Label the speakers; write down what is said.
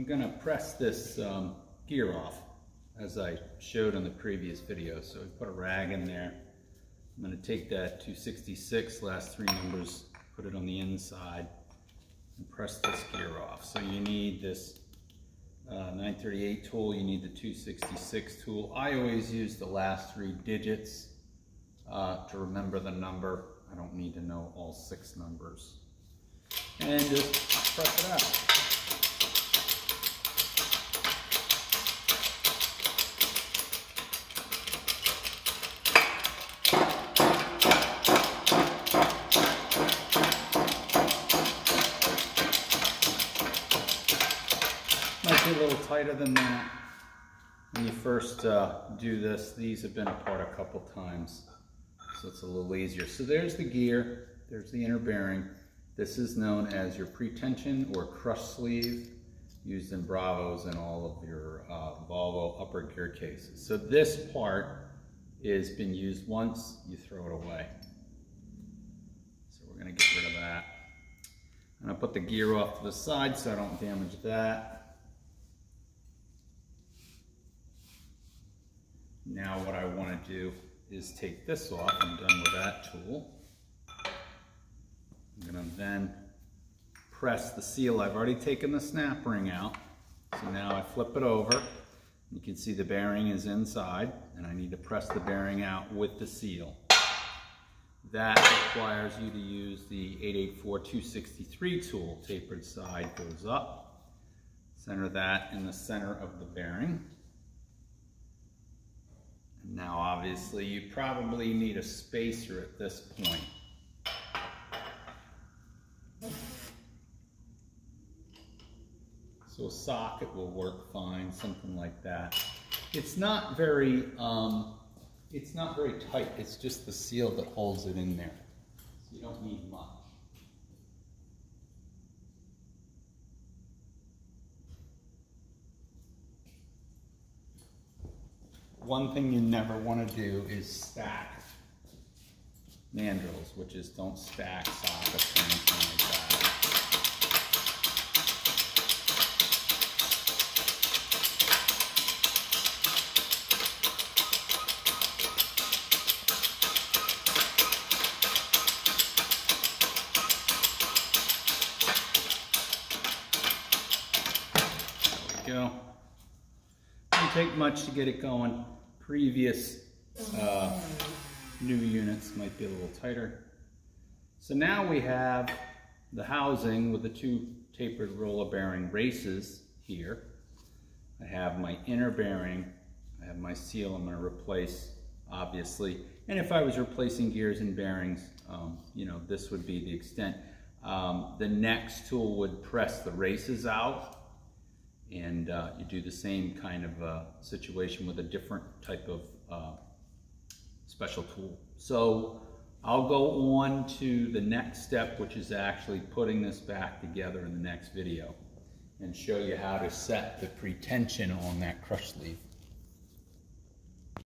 Speaker 1: I'm going to press this um, gear off as I showed in the previous video. So we put a rag in there. I'm going to take that 266, last three numbers, put it on the inside and press this gear off. So you need this uh, 938 tool, you need the 266 tool. I always use the last three digits uh, to remember the number. I don't need to know all six numbers. And just press it out. A little tighter than that. When you first uh, do this, these have been apart a couple times, so it's a little easier. So there's the gear, there's the inner bearing. This is known as your pretension or crush sleeve, used in Bravos and all of your uh, Volvo upper gear cases. So this part has been used once, you throw it away. So we're gonna get rid of that. I'm gonna put the gear off to the side so I don't damage that. Now what I want to do is take this off. I'm done with that tool. I'm going to then press the seal. I've already taken the snap ring out. So now I flip it over. You can see the bearing is inside and I need to press the bearing out with the seal. That requires you to use the 884-263 tool. Tapered side goes up. Center that in the center of the bearing. Now obviously you probably need a spacer at this point. So a socket will work fine, something like that. It's not very, um, it's not very tight. It's just the seal that holds it in there. So you don't need much. One thing you never want to do is stack mandrels, which is don't stack sockets or anything like that. There we go. Doesn't take much to get it going previous uh, new units might be a little tighter. So now we have the housing with the two tapered roller bearing races here. I have my inner bearing, I have my seal I'm going to replace obviously. And if I was replacing gears and bearings, um, you know, this would be the extent. Um, the next tool would press the races out and uh, you do the same kind of uh, situation with a different type of uh, special tool. So I'll go on to the next step, which is actually putting this back together in the next video and show you how to set the pretension on that crush sleeve.